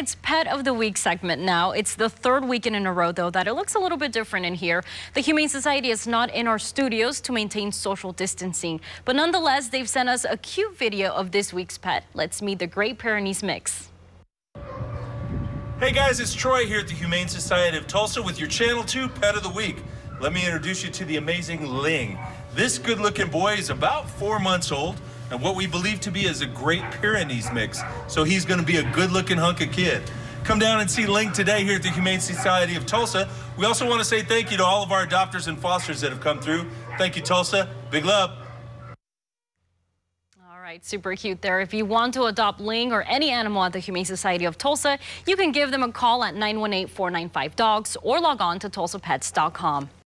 it's Pet of the Week segment now. It's the third weekend in a row, though, that it looks a little bit different in here. The Humane Society is not in our studios to maintain social distancing, but nonetheless, they've sent us a cute video of this week's pet. Let's meet the Great Pyrenees mix. Hey guys, it's Troy here at the Humane Society of Tulsa with your Channel 2 Pet of the Week. Let me introduce you to the amazing Ling. This good looking boy is about four months old and what we believe to be is a Great Pyrenees mix. So he's going to be a good looking hunk of kid. Come down and see Ling today here at the Humane Society of Tulsa. We also want to say thank you to all of our adopters and fosters that have come through. Thank you, Tulsa. Big love. All right, super cute there. If you want to adopt Ling or any animal at the Humane Society of Tulsa, you can give them a call at 918-495-DOGS or log on to tulsapets.com.